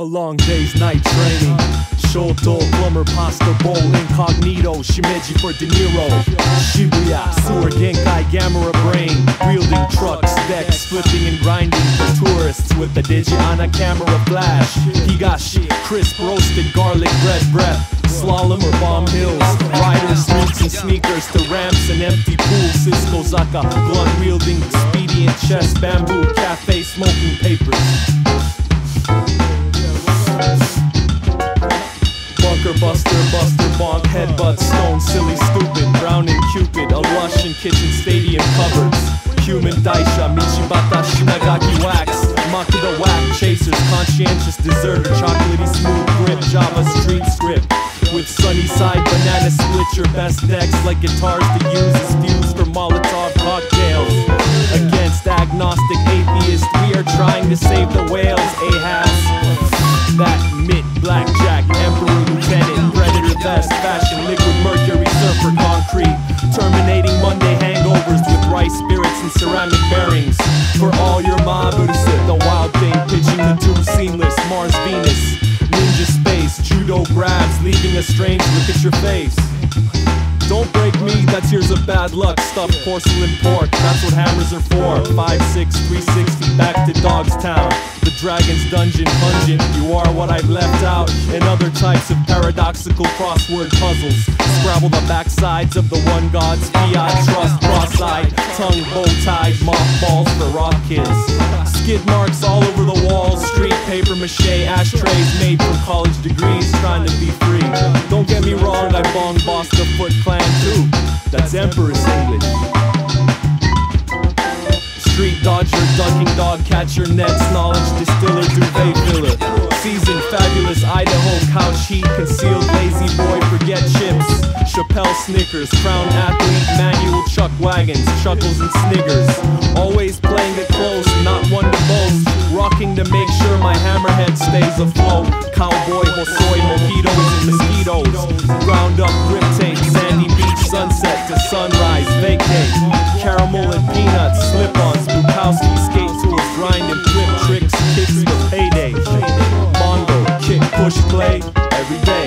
A long day's night training. Shoto, plumber, pasta bowl, incognito, Shimeji for De Niro. Shibuya, sewer, Genkai, brain. Wielding trucks, decks, flipping and grinding for tourists with the Digiana camera flash. Higashi, crisp roasted garlic bread breath. Slalom or bomb hills, riders, streets and sneakers to ramps and empty pools. Cisco Zaka, blunt wielding, expedient chest, bamboo, cafe, smoking papers. Headbutt, stone, silly, stupid, brown and cupid, a lush in kitchen stadium cupboards. Human daisha, Michibata, Shinagaki wax, Makuda whack, chasers, conscientious deserter, chocolatey smooth grip, Java street script. With sunny side banana split your best decks like guitars to use as fuse for Molotov cocktails. Against agnostic atheists, we are trying to save the whales, Ahaz. That mitt, blackjack, emperor, lieutenant, predator vest, fashion, and ceramic bearings. For all your mob, the wild thing, pitching the two seamless, Mars, Venus. Ninja space, judo grabs, leaving a strange look at your face. Don't break me, that's years of bad luck. Stuffed porcelain pork, that's what hammers are for. 5, 6, 360, back to Dogtown. The Dragon's Dungeon pungent, you are what I've left out. in other types of paradoxical crossword puzzles. Scrabble the backsides of the one God's fiat, trust, cross-eyed, tongue bow-tied, mothballs for rock kids. Skid marks all over the walls, street paper mache, ashtrays made from college degrees, trying to be free. Don't get me wrong, I bong boss the Foot Clan too. That's Emperor's English. Street dodger, ducking dog catcher, nets, knowledge distiller, duvet filler. Seasoned, fabulous Idaho couch heat, concealed lazy boy, forget chips. Chappelle Snickers, crown athlete, manual chuck wagons, chuckles and sniggers. Always playing it close, not one to boast. Rocking to make sure my hammerhead stays afloat. Cowboy, hosoi, mojitos and mosquitoes. Ground up grip tape, sandy beach sunset to sunrise, vacate. Caramel and peanuts, slip on house, skate tools, grinding, flip tricks, kicks for payday. Mondo, kick, push, play, every day.